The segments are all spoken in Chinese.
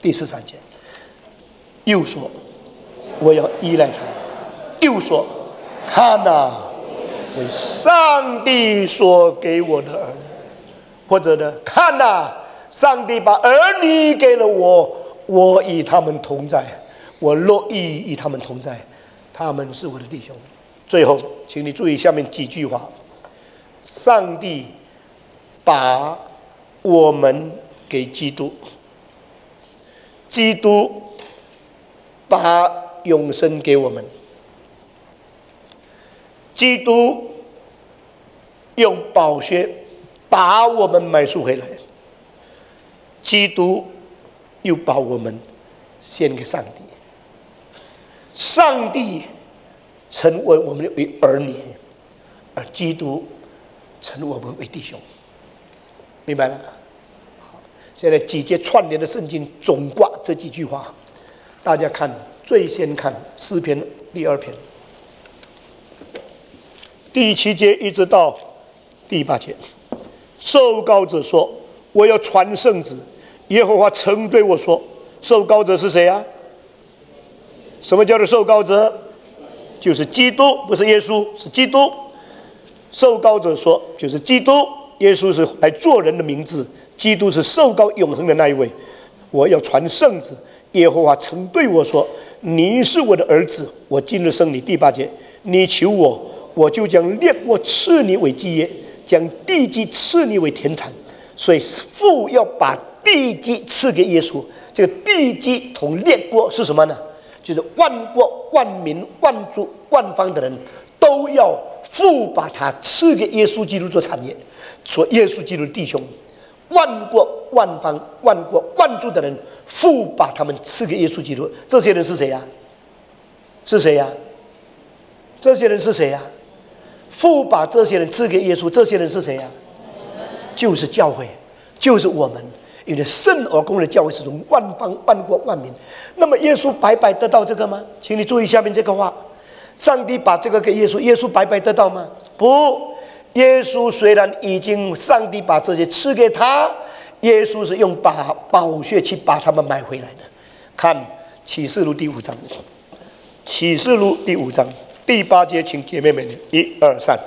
第十三节，又说我要依赖他，又说看呐，为上帝所给我的儿女，或者呢，看呐，上帝把儿女给了我，我与他们同在，我乐意与他们同在，他们是我的弟兄。最后，请你注意下面几句话：上帝把我们给基督。基督把永生给我们，基督用宝血把我们买赎回来，基督又把我们献给上帝，上帝成为我们的为儿女，而基督成为我们为弟兄，明白了？现在几节串联的圣经总挂这几句话，大家看，最先看诗篇第二篇，第七节一直到第八节，受膏者说：“我要传圣旨。”耶和华曾对我说：“受膏者是谁啊？什么叫做受膏者？就是基督，不是耶稣，是基督。受膏者说，就是基督，耶稣是来做人的名字。”基督是受高永恒的那一位，我要传圣旨。耶和华曾对我说：“你是我的儿子，我今日生你。”第八节，你求我，我就将列国赐你为基业，将地基赐你为田产。所以父要把地基赐给耶稣。这个地基同列国是什么呢？就是万国、万民、万族、万方的人都要父把他赐给耶稣基督做产业，做耶稣基督的弟兄。万国万方万国万族的人，父把他们赐给耶稣基督。这些人是谁呀？是谁呀？这些人是谁呀？父把这些人赐给耶稣。这些人是谁呀？就是教会，就是我们。因为圣而公的教会是从万方万国万民。那么耶稣白白得到这个吗？请你注意下面这个话：上帝把这个给耶稣，耶稣白白得到吗？不。耶稣虽然已经，上帝把这些赐给他，耶稣是用把宝血去把他们买回来的。看启示录第五章，启示录第五章第八节，请姐妹们，一二三。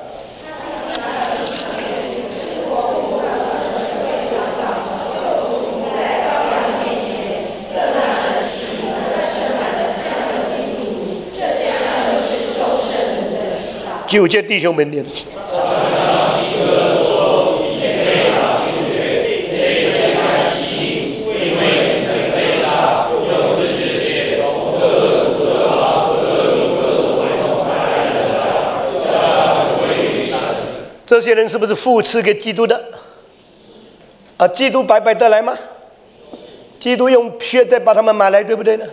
九节弟兄们，念。这些人是不是父赐给基督的？啊，基督白白得来吗？基督用血再把他们买来，对不对呢？